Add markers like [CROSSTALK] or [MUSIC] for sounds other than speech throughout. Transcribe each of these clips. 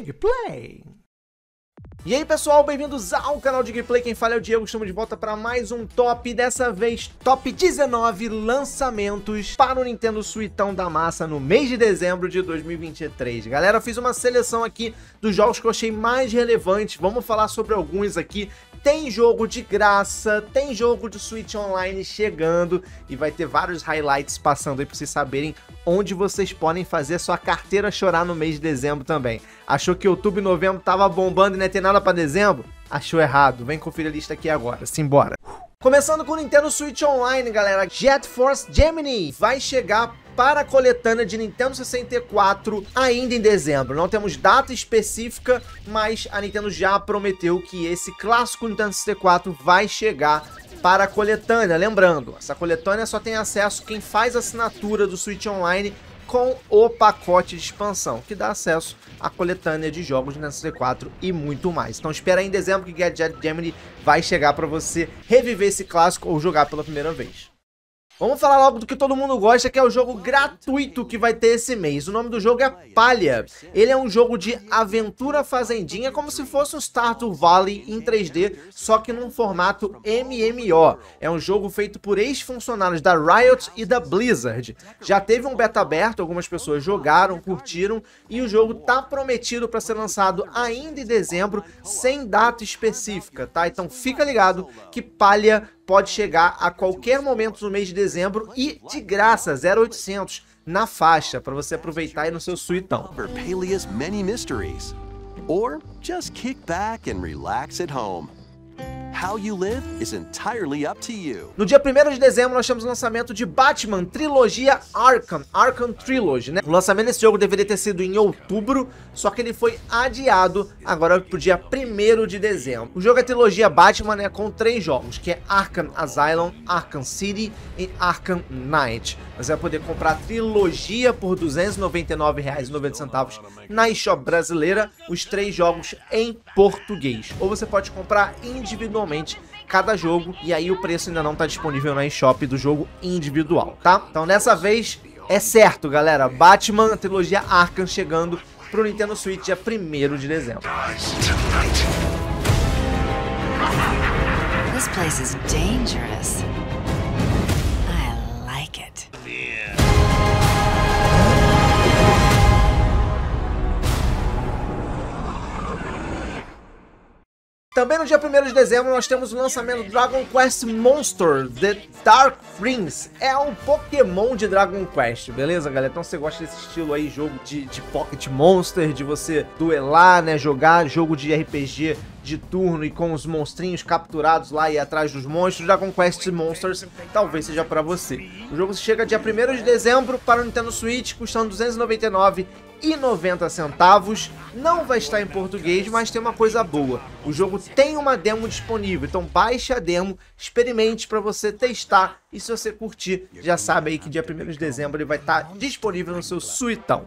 Digplay. E aí pessoal, bem-vindos ao canal Digplay, quem fala é o Diego, estamos de volta para mais um top, dessa vez top 19 lançamentos para o Nintendo Suitão da Massa no mês de dezembro de 2023. Galera, eu fiz uma seleção aqui dos jogos que eu achei mais relevantes, vamos falar sobre alguns aqui, tem jogo de graça, tem jogo de Switch Online chegando e vai ter vários highlights passando aí para vocês saberem onde vocês podem fazer sua carteira chorar no mês de dezembro também. Achou que outubro e novembro tava bombando e não ia ter nada para dezembro? Achou errado. Vem conferir a lista aqui agora. Simbora. Começando com o Nintendo Switch Online, galera. Jet Force Gemini vai chegar para a coletânea de Nintendo 64 ainda em dezembro. Não temos data específica, mas a Nintendo já prometeu que esse clássico Nintendo 64 vai chegar para a coletânea. Lembrando, essa coletânea só tem acesso quem faz assinatura do Switch Online com o pacote de expansão, que dá acesso à coletânea de jogos de Nintendo 64 e muito mais. Então espera em dezembro que Gadget Gemini vai chegar para você reviver esse clássico ou jogar pela primeira vez. Vamos falar logo do que todo mundo gosta, que é o jogo gratuito que vai ter esse mês. O nome do jogo é Palha. Ele é um jogo de aventura fazendinha, como se fosse um Stardew Valley em 3D, só que num formato MMO. É um jogo feito por ex-funcionários da Riot e da Blizzard. Já teve um beta aberto, algumas pessoas jogaram, curtiram, e o jogo tá prometido para ser lançado ainda em dezembro, sem data específica, tá? Então fica ligado que Palha pode chegar a qualquer momento no mês de dezembro e de graça, 0800 na faixa, para você aproveitar aí no seu suitão. Or just kick back and relax at home. No dia 1 de dezembro nós temos o lançamento de Batman Trilogia Arkham, Arkham Trilogy, né? O lançamento desse jogo deveria ter sido em outubro, só que ele foi adiado agora pro dia 1 de dezembro. O jogo é trilogia Batman, né, com três jogos, que é Arkham Asylum, Arkham City e Arkham Knight. Você vai poder comprar a trilogia por R$ 299,90 na eShop brasileira, os três jogos em português. Ou você pode comprar individualmente cada jogo e aí o preço ainda não está disponível na eShop do jogo individual, tá? Então dessa vez é certo, galera, Batman, trilogia Arkham chegando pro Nintendo Switch dia 1 de dezembro. This place is dangerous. Também no dia 1 de dezembro nós temos o lançamento Dragon Quest Monster The Dark Rings. É um Pokémon de Dragon Quest, beleza, galera? Então você gosta desse estilo aí, jogo de, de Pocket Monster, de você duelar, né? Jogar jogo de RPG de turno e com os monstrinhos capturados lá e atrás dos monstros, Dragon Quest Monsters talvez seja para você. O jogo chega dia 1 de dezembro para o Nintendo Switch, custando 299 e 90 centavos. Não vai estar em português, mas tem uma coisa boa. O jogo tem uma demo disponível, então baixe a demo, experimente para você testar e se você curtir, já sabe aí que dia 1 de dezembro ele vai estar disponível no seu suitão.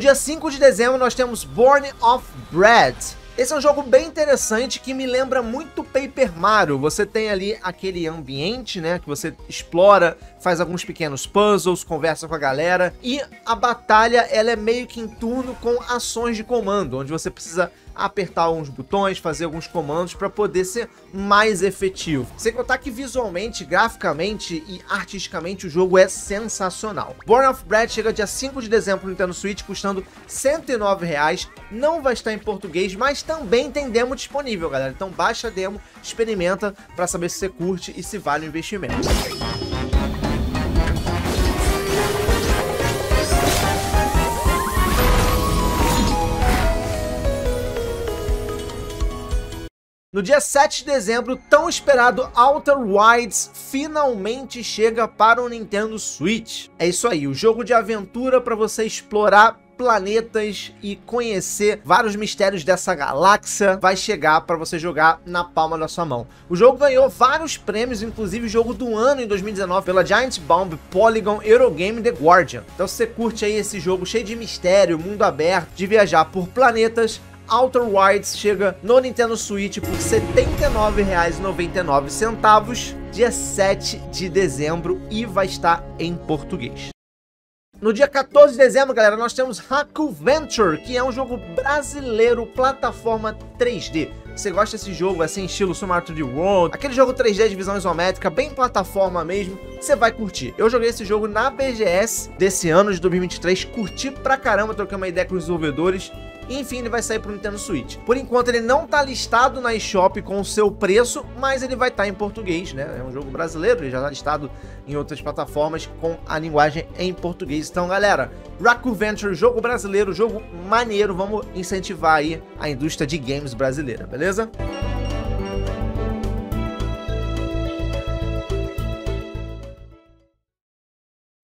Dia 5 de dezembro nós temos Born of Bread. Esse é um jogo bem interessante que me lembra muito Paper Mario. Você tem ali aquele ambiente, né, que você explora, faz alguns pequenos puzzles, conversa com a galera e a batalha ela é meio que em turno com ações de comando, onde você precisa apertar alguns botões, fazer alguns comandos para poder ser mais efetivo. Sem contar que visualmente, graficamente e artisticamente o jogo é sensacional. Born of Bread chega dia 5 de dezembro no Nintendo Switch, custando 109 reais. Não vai estar em português, mas também tem demo disponível, galera. Então baixa a demo, experimenta para saber se você curte e se vale o investimento. No dia 7 de dezembro, tão esperado Outer Wilds finalmente chega para o Nintendo Switch. É isso aí, o jogo de aventura para você explorar planetas e conhecer vários mistérios dessa galáxia vai chegar para você jogar na palma da sua mão. O jogo ganhou vários prêmios, inclusive jogo do ano em 2019 pela Giant Bomb, Polygon, Eurogame The Guardian. Então se você curte aí esse jogo cheio de mistério, mundo aberto, de viajar por planetas, Outer Wilds chega no Nintendo Switch por R$ 79,99 dia 7 de dezembro e vai estar em português. No dia 14 de dezembro, galera, nós temos Haku Venture, que é um jogo brasileiro, plataforma 3D. Você gosta desse jogo, assim, estilo Mario 3D World, aquele jogo 3D de visão isométrica, bem plataforma mesmo, você vai curtir. Eu joguei esse jogo na BGS desse ano, de 2023, curti pra caramba, troquei uma ideia com os desenvolvedores, enfim, ele vai sair para o Nintendo Switch. Por enquanto, ele não está listado na eShop com o seu preço, mas ele vai estar tá em português, né? É um jogo brasileiro, ele já está listado em outras plataformas com a linguagem em português. Então, galera, Raku Venture, jogo brasileiro, jogo maneiro, vamos incentivar aí a indústria de games brasileira, beleza?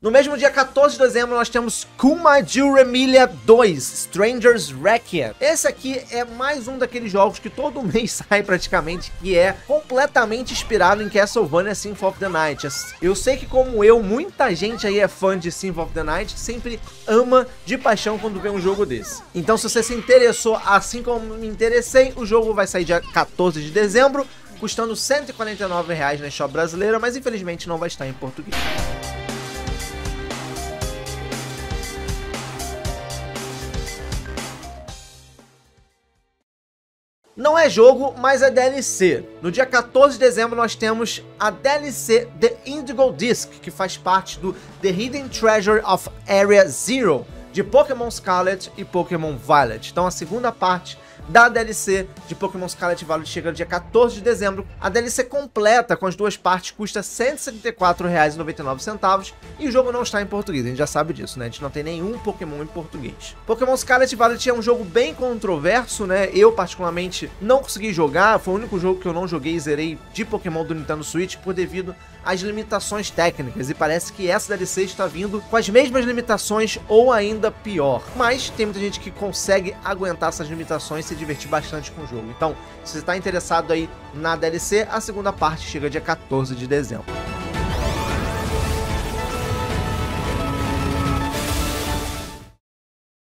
No mesmo dia 14 de dezembro, nós temos Kumaju Remilia 2, Stranger's Requiem. Esse aqui é mais um daqueles jogos que todo [LAUGHS] mês sai praticamente, que é completamente inspirado em Castlevania Symphony of the Night. Eu sei que como eu, muita gente aí é fã de Symphony of the Night, sempre ama de paixão quando vê um jogo desse. Então se você se interessou assim como me interessei, o jogo vai sair dia 14 de dezembro, custando 149 reais na shop brasileira, mas infelizmente não vai estar em português. Não é jogo, mas é DLC. No dia 14 de dezembro nós temos a DLC The Indigo Disc, que faz parte do The Hidden Treasure of Area Zero, de Pokémon Scarlet e Pokémon Violet. Então a segunda parte da DLC de Pokémon Scarlet Violet chega no dia 14 de dezembro. A DLC completa com as duas partes custa R$ 174,99 e o jogo não está em português, a gente já sabe disso, né? A gente não tem nenhum Pokémon em português. Pokémon Scarlet Violet é um jogo bem controverso, né? Eu particularmente não consegui jogar, foi o único jogo que eu não joguei e zerei de Pokémon do Nintendo Switch por devido às limitações técnicas e parece que essa DLC está vindo com as mesmas limitações ou ainda pior. Mas tem muita gente que consegue aguentar essas limitações se divertir bastante com o jogo. Então, se você está interessado aí na DLC, a segunda parte chega dia 14 de dezembro.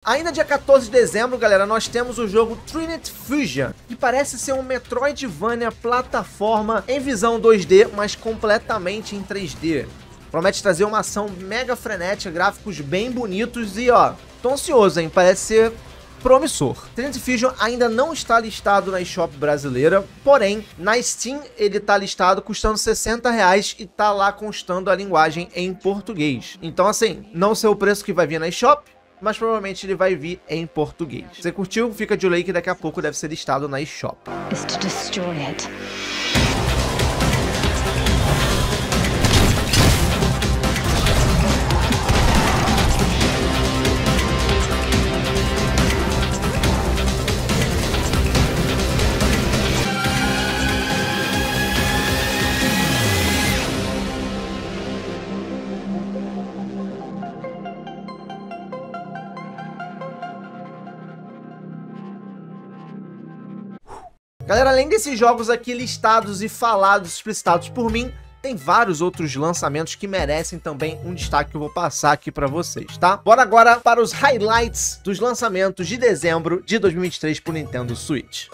Ainda dia 14 de dezembro, galera, nós temos o jogo Trinity Fusion, que parece ser um Metroidvania plataforma em visão 2D, mas completamente em 3D. Promete trazer uma ação mega frenética, gráficos bem bonitos e ó, tô ansioso, hein? Parece ser promissor. Trinity Fusion ainda não está listado na eShop brasileira, porém, na Steam ele está listado custando 60 reais e tá lá constando a linguagem em português. Então assim, não sei o preço que vai vir na eShop, mas provavelmente ele vai vir em português. Você curtiu? Fica de olho aí que daqui a pouco deve ser listado na eShop. Galera, além desses jogos aqui listados e falados, explicitados por mim, tem vários outros lançamentos que merecem também um destaque que eu vou passar aqui para vocês, tá? Bora agora para os highlights dos lançamentos de dezembro de 2023 pro Nintendo Switch.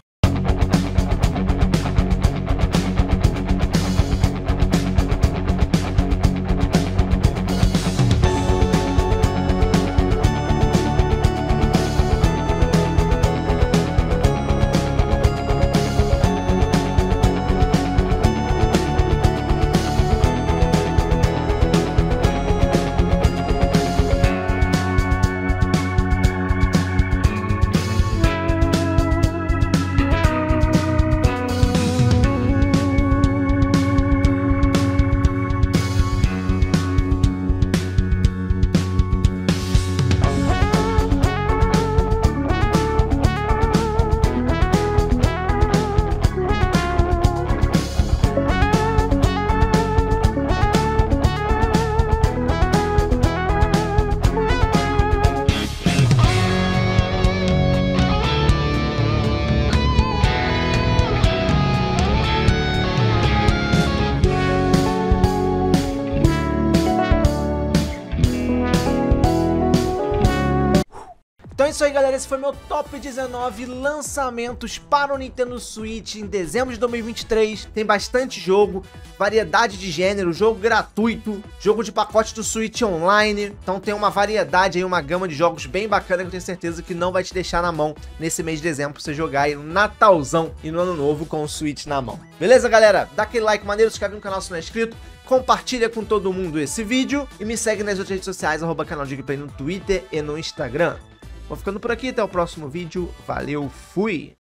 Então é isso aí, galera. Esse foi meu top 19 lançamentos para o Nintendo Switch em dezembro de 2023. Tem bastante jogo, variedade de gênero, jogo gratuito, jogo de pacote do Switch online. Então tem uma variedade aí, uma gama de jogos bem bacana que eu tenho certeza que não vai te deixar na mão nesse mês de dezembro pra você jogar aí no Natalzão e no Ano Novo com o Switch na mão. Beleza, galera? Dá aquele like maneiro, se inscreve no canal se não é inscrito compartilha com todo mundo esse vídeo e me segue nas outras redes sociais, arroba canal no Twitter e no Instagram. Vou ficando por aqui, até o próximo vídeo. Valeu, fui!